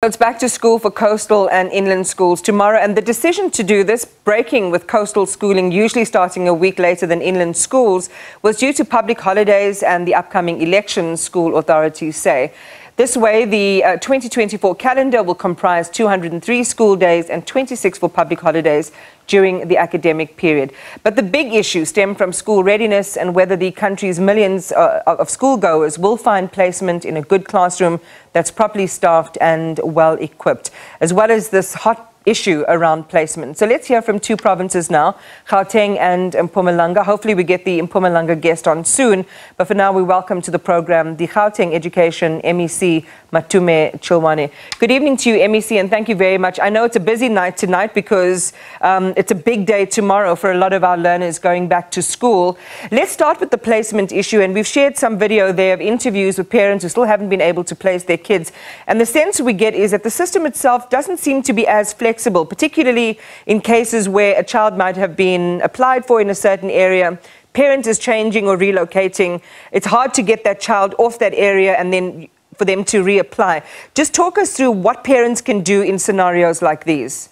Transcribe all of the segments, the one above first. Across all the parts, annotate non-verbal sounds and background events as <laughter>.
It's back to school for coastal and inland schools tomorrow, and the decision to do this, breaking with coastal schooling usually starting a week later than inland schools, was due to public holidays and the upcoming elections, school authorities say. This way, the uh, 2024 calendar will comprise 203 school days and 26 for public holidays during the academic period. But the big issue stemmed from school readiness and whether the country's millions uh, of schoolgoers will find placement in a good classroom that's properly staffed and well equipped, as well as this hot issue around placement. So let's hear from two provinces now, Gauteng and Mpumalanga. Hopefully we get the Mpumalanga guest on soon. But for now, we welcome to the program the Gauteng Education MEC, Matome Chiloane. Good evening to you, MEC, and thank you very much. I know it's a busy night tonight because um, it's a big day tomorrow for a lot of our learners going back to school. Let's start with the placement issue, and we've shared some video there of interviews with parents who still haven't been able to place their kids. And the sense we get is that the system itself doesn't seem to be as flexible particularly in cases where a child might have been applied for in a certain area, parent is changing or relocating. It's hard to get that child off that area and then for them to reapply. Just talk us through what parents can do in scenarios like these.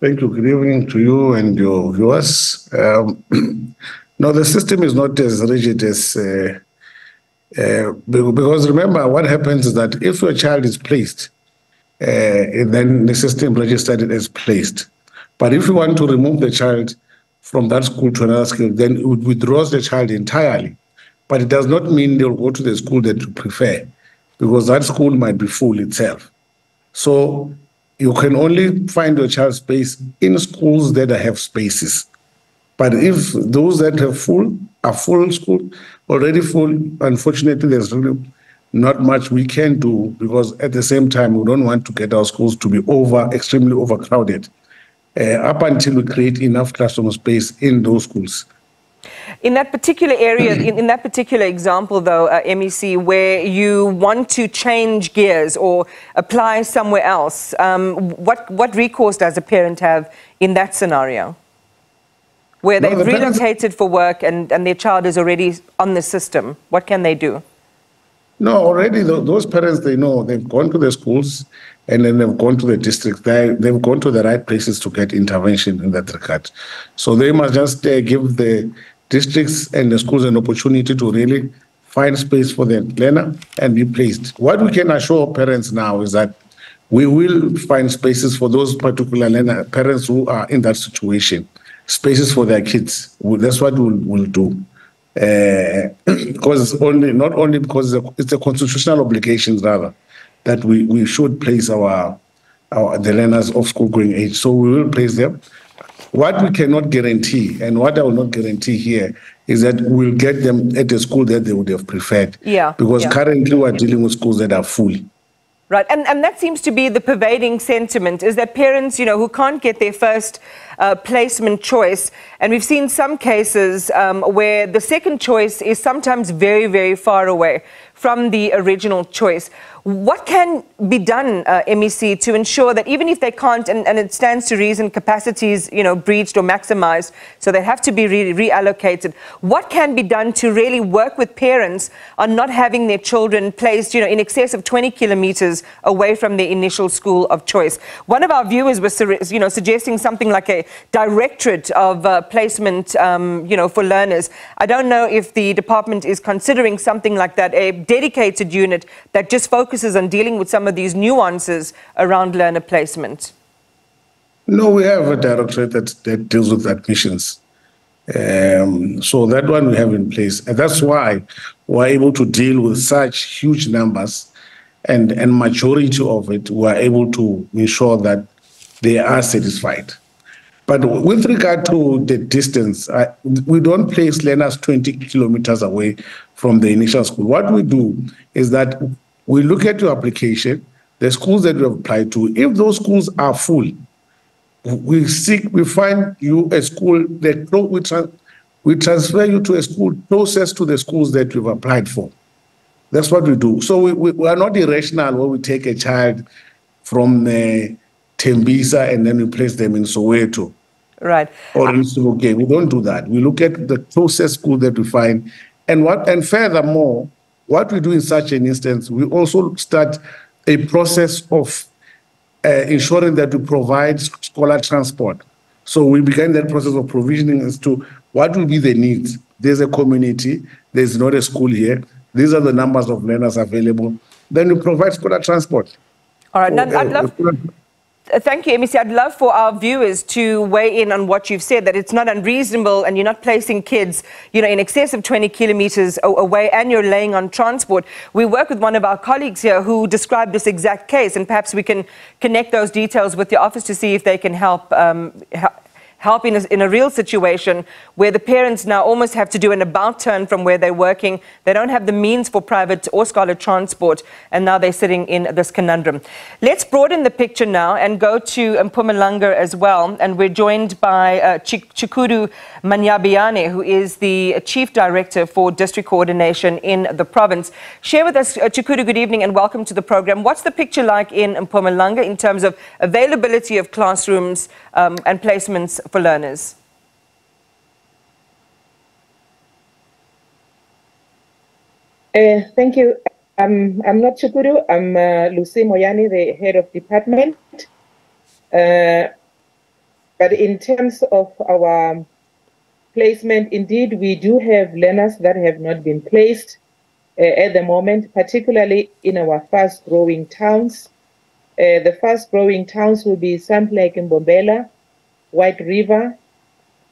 Thank you. Good evening to you and your viewers. Um, <clears throat> the system is not as rigid as, uh, uh, because remember, what happens is that if your child is placed uh, then the system registered it as placed. But if you want to remove the child from that school to another school, then it withdraws the child entirely. But it does not mean they'll go to the school that you prefer, because that school might be full itself. So you can only find your child space in schools that have spaces. But if those that have full are full school, already full, unfortunately, there's really not much we can do because at the same time we don't want to get our schools to be over extremely overcrowded uh, up until we create enough classroom space in those schools. In that particular area, in, in, that particular example, though, uh, MEC, where you want to change gears or apply somewhere else, um, what, what recourse does a parent have in that scenario? Where they've the relocated for work and, and their child is already on the system, what can they do? No, already those parents, they know they've gone to the schools and then they've gone to the district. They, they've gone to the right places to get intervention in that regard. So they must just uh, give the districts and the schools an opportunity to really find space for the learner and be placed. What we can assure parents now is that we will find spaces for those particular learner, parents who are in that situation, spaces for their kids. That's what we'll, we'll do uh, <clears throat> because only not only because it's a, constitutional obligation rather that we, we should place our our the learners of school going age. So we will place them. What we cannot guarantee, and what I will not guarantee here, is that we'll get them at the school that they would have preferred. Yeah. Because yeah. currently we're dealing with schools that are full. Right, and, and that seems to be the pervading sentiment is that parents, you know, who can't get their first uh, placement choice, and we've seen some cases um, where the second choice is sometimes very, very far away from the original choice. What can be done, uh, MEC, to ensure that even if they can't, and, and, it stands to reason, capacities, you know, breached or maximized, so they have to be re reallocated. What can be done to really work with parents on not having their children placed, you know, in excess of 20 kilometers away from their initial school of choice? One of our viewers was, you know, suggesting something like a directorate of uh, placement, um, you know, for learners. I don't know if the department is considering something like that, a dedicated unit that just focuses on dealing with some of these nuances around learner placement? No, we have a directorate that, that deals with admissions. Um, so that one we have in place. And that's why we're able to deal with such huge numbers and, and majority of it, we're able to ensure that they are satisfied. But with regard to the distance, I, we don't place learners 20 kilometers away from the initial school. What we do is that we look at your application, the schools that you have applied to. If those schools are full, we seek, we find you a school that we, tra- we transfer you to a school closest to the schools that you've applied for. That's what we do. So we, we, we are not irrational when we take a child from uh, the Tembisa and then we place them in Soweto. Right. Or in Suboke. We don't do that. We look at the closest school that we find. And what and furthermore, what we do in such an instance, we also start a process of uh, ensuring that we provide scholar transport. So we began that process of provisioning as to what will be the needs. There's a community, there's not a school here. These are the numbers of learners available. Then we provide scholar transport. All right. Now, I'd love, uh, thank you, MEC. I'd love for our viewers to weigh in on what you've said, that it's not unreasonable and you're not placing kids, you know, in excess of 20 kilometers away and you're laying on transport. We work with one of our colleagues here who described this exact case and perhaps we can connect those details with the office to see if they can help, um, help in a, in a real situation where the parents now almost have to do an about turn from where they're working. They don't have the means for private or scholar transport, and now they're sitting in this conundrum. Let's broaden the picture now and go to Mpumalanga as well. And we're joined by uh, Ch- Chikudu Manyabiane, who is the Chief Director for District Coordination in the province. Share with us, uh, Chikudu, good evening and welcome to the program. What's the picture like in Mpumalanga in terms of availability of classrooms um, and placements for learners? Uh, thank you. Um, I'm not Chukuru. I'm uh, Lucy Moyane, the head of department. Uh, but in terms of our placement, indeed, we do have learners that have not been placed uh, at the moment, particularly in our fast growing towns. Uh, the fast growing towns will be something like Mbombela, White River,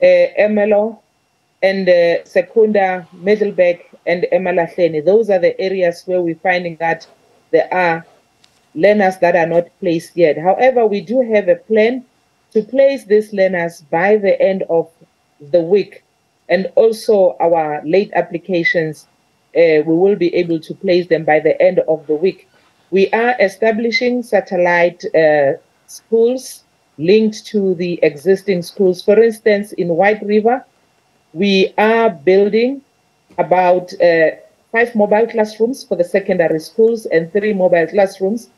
uh, Ermelo, and uh, Secunda, Middelburg, and Emalahleni. Those are the areas where we're finding that there are learners that are not placed yet. However, we do have a plan to place these learners by the end of the week. And also our late applications, uh, we will be able to place them by the end of the week. We are establishing satellite uh, schools linked to the existing schools. For instance, in White River, we are building about uh, five mobile classrooms for the secondary schools and three mobile classrooms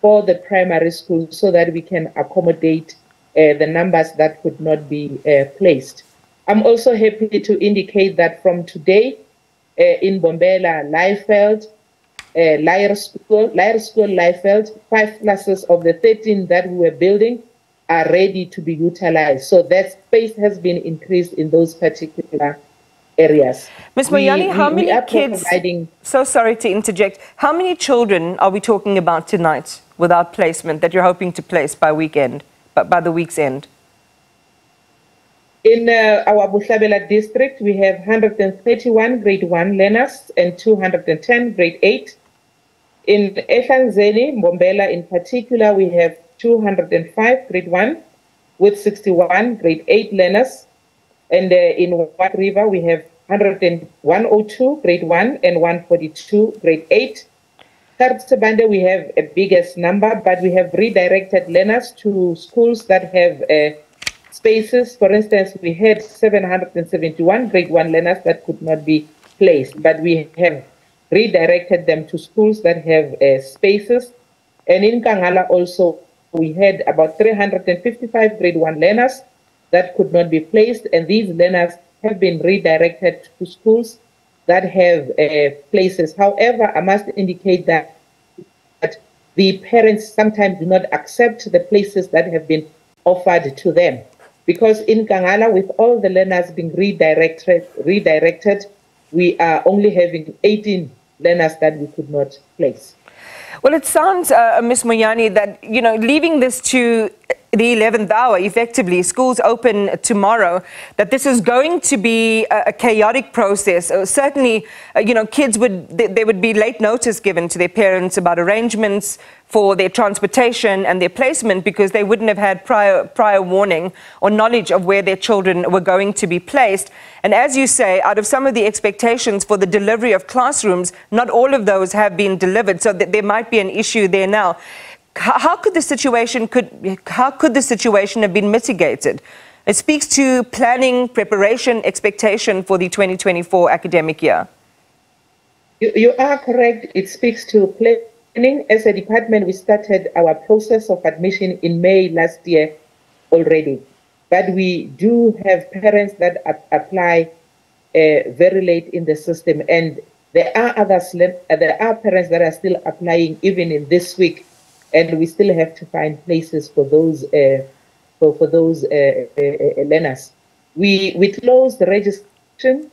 for the primary schools so that we can accommodate uh, the numbers that could not be uh, placed. I'm also happy to indicate that from today uh, in Mbombela, Liefeld, uh, Lyre School, Lyre School, Liefeld, five classes of the 13 that we were building are ready to be utilized. So that space has been increased in those particular areas. Ms. Moyane, how many kids? Providing... So sorry to interject. How many children are we talking about tonight without placement that you're hoping to place by weekend, but by the week's end? In uh, our Bohlabela district, we have 131 grade 1 learners and 210 grade 8. In Ehlanzeni, Mbombela in particular, we have 205 grade 1 with 61 grade 8 learners. And uh, in White River, we have 102 grade 1 and 142 grade 8. Sibande, we have a biggest number, but we have redirected learners to schools that have uh, spaces. For instance, we had 771 grade 1 learners that could not be placed, but we have redirected them to schools that have uh, spaces. And in Kangala also, we had about 355 grade 1 learners that could not be placed, and these learners have been redirected to schools that have uh, places. However, I must indicate that, that the parents sometimes do not accept the places that have been offered to them. Because in Kangala, with all the learners being redirected, redirected, we are only having 18 learners that we could not place. Well, it sounds, uh, Ms. Moyane, that, you know, leaving this to the 11th hour, effectively, schools open tomorrow, that this is going to be a, chaotic process. Uh, certainly, uh, you know, kids would, there would be late notice given to their parents about arrangements for their transportation and their placement because they wouldn't have had prior, prior warning or knowledge of where their children were going to be placed. And as you say, out of some of the expectations for the delivery of classrooms, not all of those have been delivered, so that there might be an issue there now how could the situation could how could the situation have been mitigated? It speaks to planning, preparation, expectation for the 2024 academic year. You, you are correct. It speaks to planning. As a department, we started our process of admission in May last year already. But we do have parents that apply uh, very late in the system, and there are others. There are parents that are still applying even in this week and we still have to find places for those uh, for, for those uh, uh, learners. We we closed the registration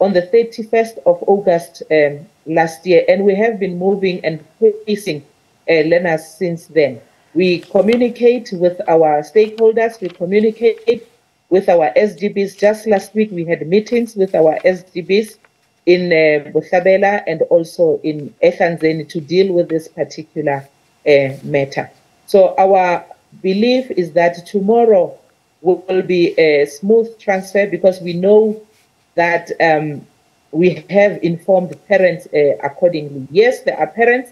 on the 31st of August um, last year, and we have been moving and placing learners since then. We communicate with our stakeholders. We communicate with our SGBs. Just last week, we had meetings with our SGBs in uh, Botshabelo and also in Ehlanzeni to deal with this particular uh, matter. So our belief is that tomorrow will be a smooth transfer because we know that um, we have informed parents uh, accordingly. Yes, there are parents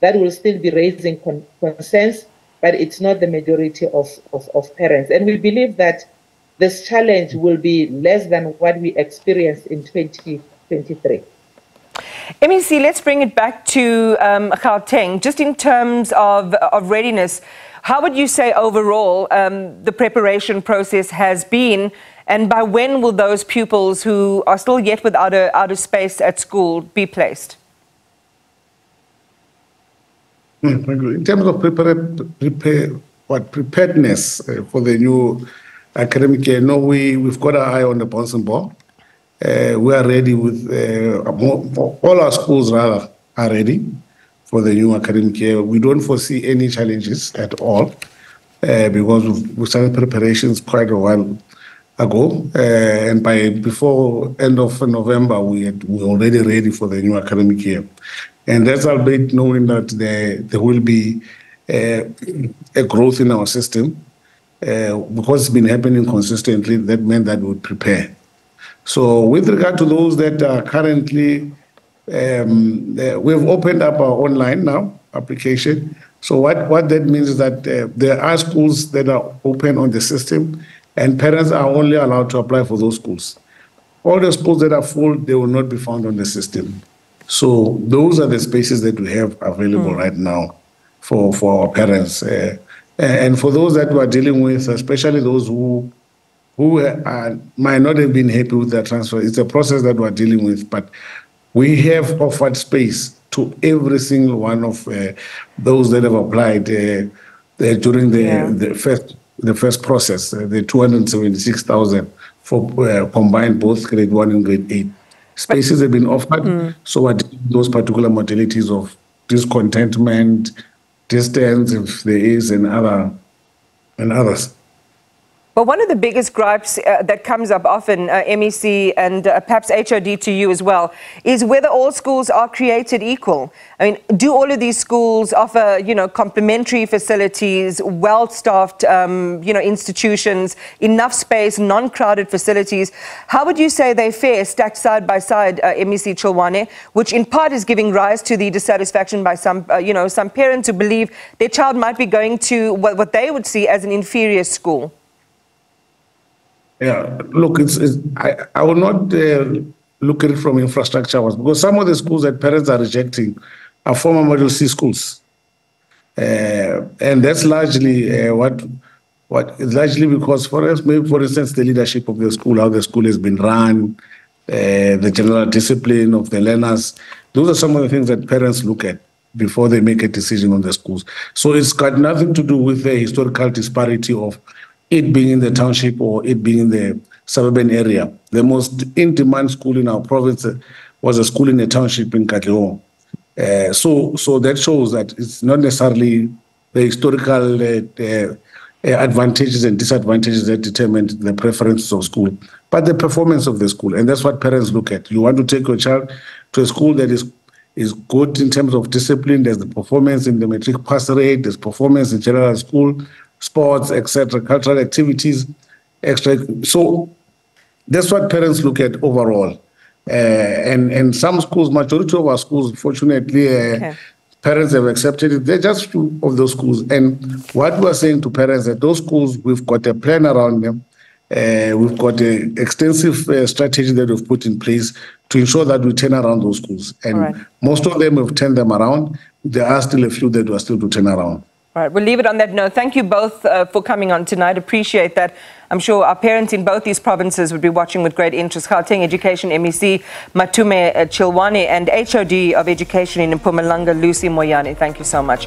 that will still be raising con concerns, but it's not the majority of, of, of parents. And we believe that this challenge will be less than what we experienced in 2023. MEC, let's bring it back to um, Gauteng. Just in terms of, of readiness, how would you say overall um, the preparation process has been? And by when will those pupils who are still yet without a, out of space at school be placed? Hmm, in terms of prepare, prepare, what preparedness uh, for the new academic year, no, we, we've got our eye on the bouncing ball. Uh, we are ready with uh, all our schools rather are ready for the new academic year. We don't foresee any challenges at all uh, because we started preparations quite a while ago, uh, and by before end of November we had, we were already ready for the new academic year, and that's albeit knowing that there there will be uh, a growth in our system uh, because it's been happening consistently. That meant that we would prepare. So with regard to those that are currently, um, uh, we've opened up our online now application. So what, what that means is that uh, there are schools that are open on the system and parents are only allowed to apply for those schools. All the schools that are full, they will not be found on the system. So those are the spaces that we have available mm. right now for, for our parents. Uh, and for those that we are dealing with, especially those who who are, might not have been happy with the transfer. It's a process that we're dealing with, but we have offered space to every single one of uh, those that have applied uh, uh, during the, yeah. the first the first process, uh, the 276,000 for uh, combined both grade one and grade eight. Spaces have been offered, mm. so those particular modalities of discontentment, distance, if there is, and other and others. But one of the biggest gripes uh, that comes up often, uh, MEC, and uh, perhaps HOD to you as well, is whether all schools are created equal. I mean, do all of these schools offer, you know, complementary facilities, well-staffed, um, you know, institutions, enough space, non-crowded facilities? How would you say they fare stacked side by side, uh, MEC Chiloane, which in part is giving rise to the dissatisfaction by some, uh, you know, some parents who believe their child might be going to what, what they would see as an inferior school? Yeah, look, it's, it's I, I will not uh, look at it from infrastructure wise because some of the schools that parents are rejecting are former Model C schools, uh, and that's largely uh, what what largely because for us, maybe for instance, the leadership of the school, how the school has been run, uh, the general discipline of the learners. Those are some of the things that parents look at before they make a decision on the schools. So it's got nothing to do with the historical disparity of it being in the township or it being in the suburban area. The most in-demand school in our province was a school in the township in Katlehong. Uh, so, so that shows that it's not necessarily the historical uh, uh, advantages and disadvantages that determine the preferences of school, but the performance of the school, and that's what parents look at. You want to take your child to a school that is is good in terms of discipline. There's the performance in the matric pass rate. There's performance in general school sports, etc., cultural activities, extra. So that's what parents look at overall. Uh, and and some schools, majority of our schools, fortunately, uh, okay. parents have accepted it. They're just few of those schools. And what we're saying to parents that those schools, we've got a plan around them. Uh, we've got an extensive uh, strategy that we've put in place to ensure that we turn around those schools. And right. most of them have turned them around. There are still a few that we are still to turn around. Right, we'll leave it on that note. Thank you both uh, for coming on tonight. Appreciate that. I'm sure our parents in both these provinces would be watching with great interest. Gauteng Education MEC Matome Chiloane and HOD of Education in Mpumalanga Lucy Moyane. Thank you so much.